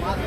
মাছ